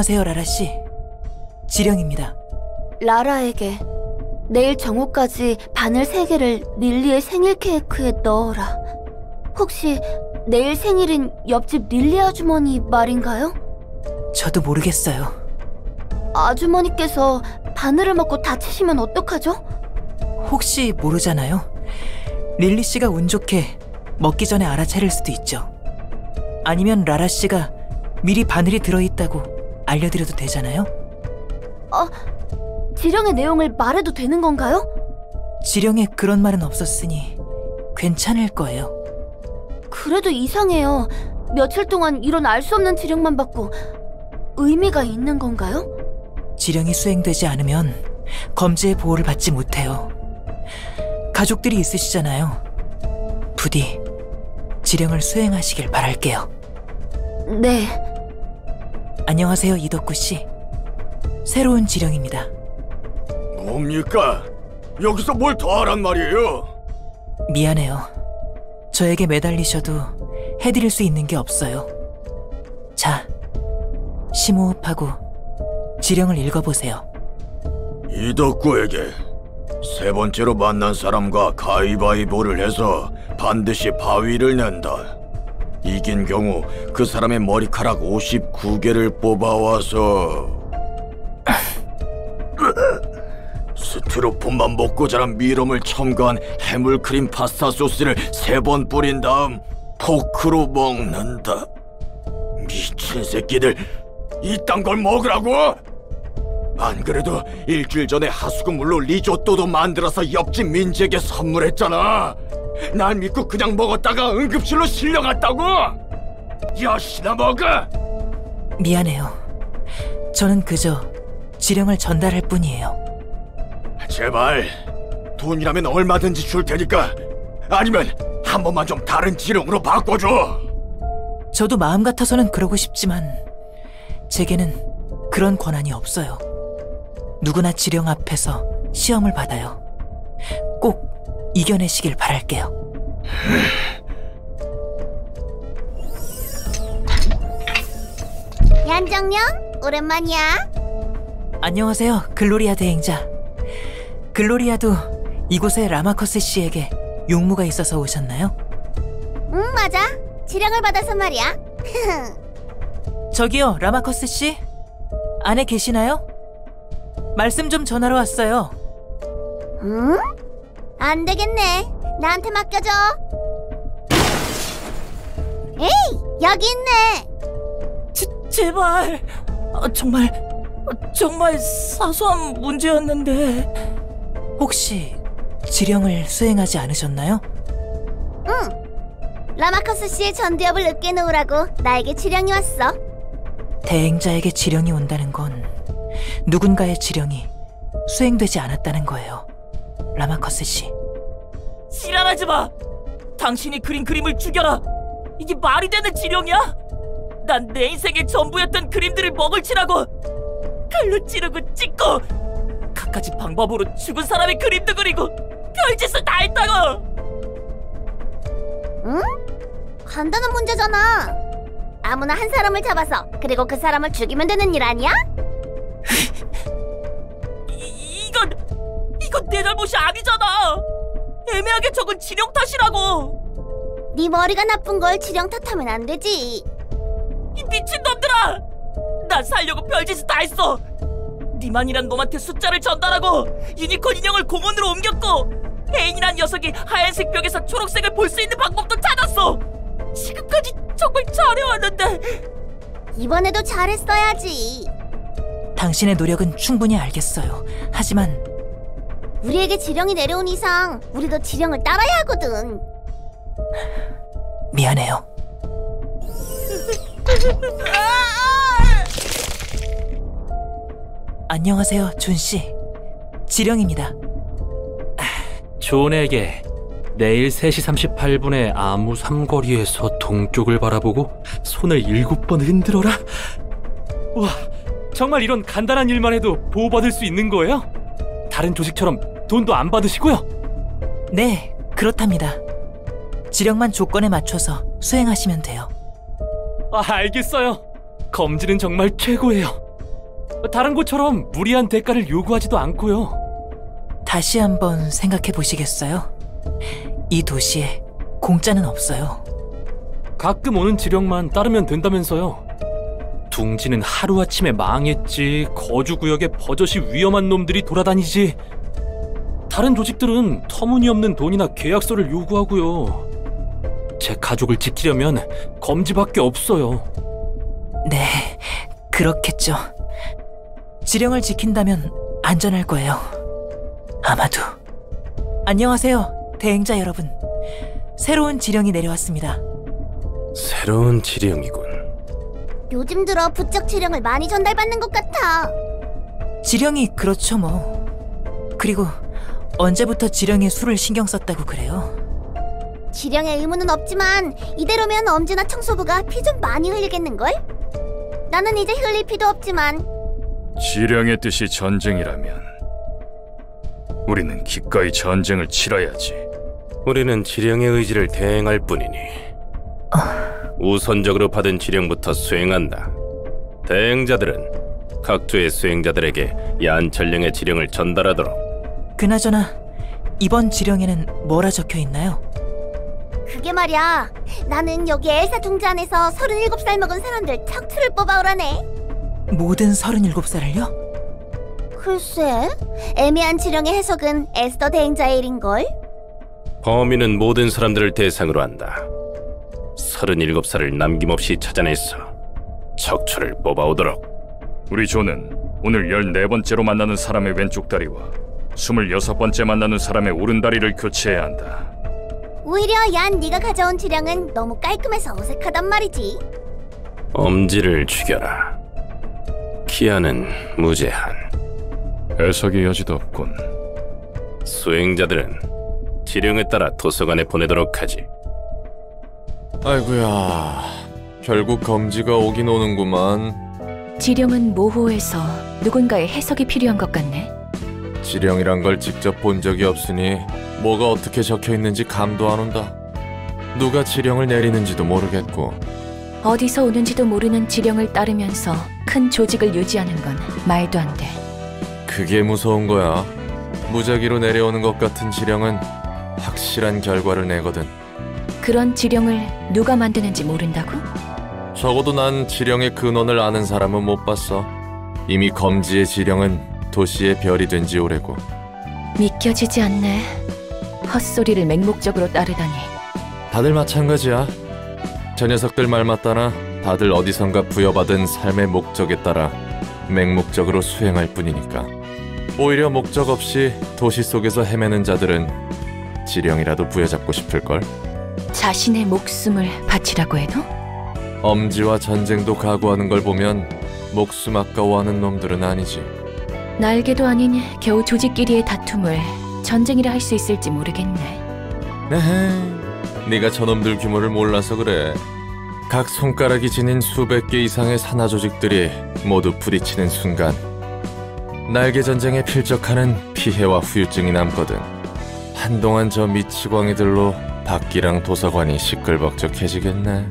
안녕하세요, 라라 씨. 지령입니다. 라라에게 내일 정오까지 바늘 3개를 릴리의 생일 케이크에 넣어라. 혹시 내일 생일인 옆집 릴리 아주머니 말인가요? 저도 모르겠어요. 아주머니께서 바늘을 먹고 다치시면 어떡하죠? 혹시 모르잖아요. 릴리 씨가 운 좋게 먹기 전에 알아차릴 수도 있죠. 아니면 라라 씨가 미리 바늘이 들어있다고 알려드려도 되잖아요. 지령의 내용을 말해도 되는 건가요? 지령에 그런 말은 없었으니 괜찮을 거예요. 그래도 이상해요. 며칠 동안 이런 알 수 없는 지령만 받고 의미가 있는 건가요? 지령이 수행되지 않으면 검지의 보호를 받지 못해요. 가족들이 있으시잖아요. 부디 지령을 수행하시길 바랄게요. 네. 안녕하세요, 이덕구 씨. 새로운 지령입니다. 뭡니까? 여기서 뭘 더 하란 말이에요? 미안해요. 저에게 매달리셔도 해드릴 수 있는 게 없어요. 자, 심호흡하고 지령을 읽어보세요. 이덕구에게 세 번째로 만난 사람과 가위바위보를 해서 반드시 바위를 낸다. 이긴 경우 그 사람의 머리카락 59개를 뽑아와서 스티로폼만 먹고 자란 미럼을 첨가한 해물크림 파스타 소스를 세 번 뿌린 다음 포크로 먹는다. 미친 새끼들 이딴 걸 먹으라고? 안 그래도 일주일 전에 하수구 물로 리조또도 만들어서 옆집 민지에게 선물했잖아. 날 믿고 그냥 먹었다가 응급실로 실려갔다고. 여시나 먹어. 미안해요. 저는 그저 지령을 전달할 뿐이에요. 제발 돈이라면 얼마든지 줄 테니까 아니면 한 번만 좀 다른 지령으로 바꿔줘. 저도 마음 같아서는 그러고 싶지만 제게는 그런 권한이 없어요. 누구나 지령 앞에서 시험을 받아요. 꼭 이겨내시길 바랄게요. 얀 전령 오랜만이야. 안녕하세요, 글로리아 대행자. 글로리아도 이곳에 라마커스 씨에게 용무가 있어서 오셨나요? 응 맞아. 지령을 받아서 말이야. 저기요, 라마커스 씨. 안에 계시나요? 말씀 좀 전하러 왔어요. 응? 안 되겠네. 나한테 맡겨줘. 에이 여기 있네. 제, 제발. 어, 정말, 어, 정말 사소한 문제였는데. 혹시 지령을 수행하지 않으셨나요? 라마커스 씨의 전두엽을 늦게 놓으라고 나에게 지령이 왔어. 대행자에게 지령이 온다는 건 누군가의 지령이 수행되지 않았다는 거예요. 라마커스 씨. 지랄하지 마! 당신이 그린 그림을 죽여라! 이게 말이 되는 지령이야? 난 내 인생의 전부였던 그림들을 먹을 치라고! 칼로 찌르고 찍고! 갖가지 방법으로 죽은 사람의 그림도 그리고 별짓을 다 했다고! 응? 간단한 문제잖아. 아무나 한 사람을 잡아서 그리고 그 사람을 죽이면 되는 일 아니야? 내 잘못이 아니잖아! 애매하게 적은 지령 탓이라고! 네 머리가 나쁜 걸 지령 탓하면 안 되지. 이 미친 놈들아! 난 살려고 별짓을 다 했어! 니만이란 놈한테 숫자를 전달하고 유니콘 인형을 공원으로 옮겼고 애인이란 녀석이 하얀색 벽에서 초록색을 볼 수 있는 방법도 찾았어! 지금까지 정말 잘해왔는데 이번에도 잘했어야지. 당신의 노력은 충분히 알겠어요. 하지만 우리에게 지령이 내려온 이상 우리도 지령을 따라야 하거든. 미안해요. 안녕하세요, 준 씨. 지령입니다. 존에게 내일 3시 38분에 아무 삼거리에서 동쪽을 바라보고 손을 일곱 번 흔들어라? 와, 정말 이런 간단한 일만 해도 보호받을 수 있는 거예요? 다른 조직처럼 돈도 안 받으시고요? 네, 그렇답니다. 지령만 조건에 맞춰서 수행하시면 돼요. 아, 알겠어요. 검지는 정말 최고예요. 다른 곳처럼 무리한 대가를 요구하지도 않고요. 다시 한번 생각해 보시겠어요? 이 도시에 공짜는 없어요. 가끔 오는 지령만 따르면 된다면서요. 둥지는 하루아침에 망했지 거주구역에 버젓이 위험한 놈들이 돌아다니지 다른 조직들은 터무니없는 돈이나 계약서를 요구하고요. 제 가족을 지키려면 검지밖에 없어요. 네, 그렇겠죠. 지령을 지킨다면 안전할 거예요. 아마도. 안녕하세요, 대행자 여러분. 새로운 지령이 내려왔습니다. 새로운 지령이군. 요즘 들어 부쩍 지령을 많이 전달받는 것 같아. 지령이 그렇죠, 뭐. 그리고 언제부터 지령에 술을 신경 썼다고 그래요? 지령의 의무는 없지만 이대로면 엄지나 청소부가 피 좀 많이 흘리겠는걸? 나는 이제 흘릴 피도 없지만 지령의 뜻이 전쟁이라면 우리는 기꺼이 전쟁을 치러야지. 우리는 지령의 의지를 대행할 뿐이니 우선적으로 받은 지령부터 수행한다. 대행자들은 각투의 수행자들에게 얀철령의 지령을 전달하도록 그나저나 이번 지령에는 뭐라 적혀 있나요? 그게 말이야 나는 여기 엘사 둥지 안에서 37살 먹은 사람들 척추를 뽑아오라네 모든 37살을요? 글쎄 애매한 지령의 해석은 에스더 대행자의 일인걸 범인은 모든 사람들을 대상으로 한다. 37살을 남김없이 찾아내서 척추를 뽑아오도록 우리 조는 오늘 14번째로 만나는 사람의 왼쪽 다리와 26번째 만나는 사람의 오른다리를 교체해야 한다. 오히려 얀 네가 가져온 지령은 너무 깔끔해서 어색하단 말이지 엄지를 죽여라. 키아는 무제한. 해석의 여지도 없군. 수행자들은 지령에 따라 도서관에 보내도록 하지. 아이고야, 결국 검지가 오긴 오는구만. 지령은 모호해서 누군가의 해석이 필요한 것 같네. 지령이란 걸 직접 본 적이 없으니 뭐가 어떻게 적혀 있는지 감도 안 온다. 누가 지령을 내리는지도 모르겠고 어디서 오는지도 모르는 지령을 따르면서 큰 조직을 유지하는 건 말도 안 돼. 그게 무서운 거야. 무작위로 내려오는 것 같은 지령은 확실한 결과를 내거든. 그런 지령을 누가 만드는지 모른다고? 적어도 난 지령의 근원을 아는 사람은 못 봤어. 이미 검지의 지령은 도시의 별이 된 지 오래고 믿겨지지 않네. 헛소리를 맹목적으로 따르다니. 다들 마찬가지야. 저 녀석들 말 맞다나 다들 어디선가 부여받은 삶의 목적에 따라 맹목적으로 수행할 뿐이니까. 오히려 목적 없이 도시 속에서 헤매는 자들은 지령이라도 부여잡고 싶을걸. 자신의 목숨을 바치라고 해도? 엄지와 전쟁도 각오하는 걸 보면 목숨 아까워하는 놈들은 아니지. 날개도 아닌 겨우 조직끼리의 다툼을 전쟁이라 할 수 있을지 모르겠네. 에헤, 네가 저놈들 규모를 몰라서 그래. 각 손가락이 지닌 수백 개 이상의 산화 조직들이 모두 부딪히는 순간 날개 전쟁에 필적하는 피해와 후유증이 남거든. 한동안 저 미치광이들로 밖이랑 도서관이 시끌벅적해지겠네.